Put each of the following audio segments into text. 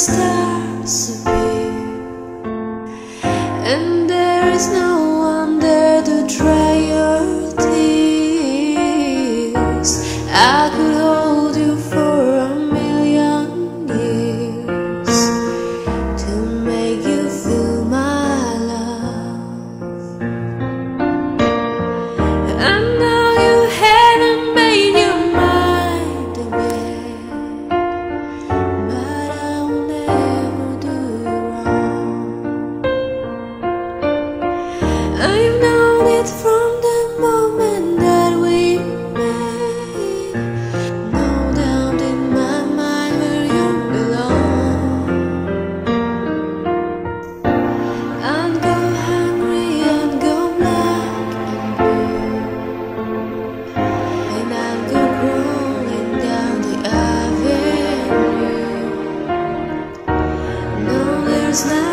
stars. there's nothing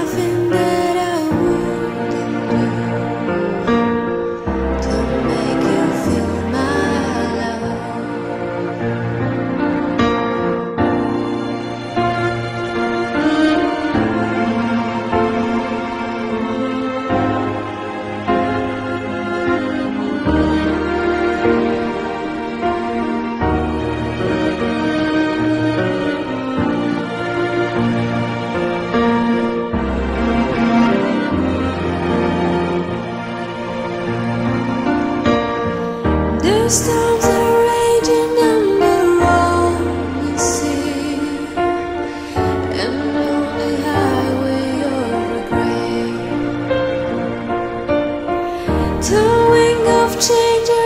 The wing of change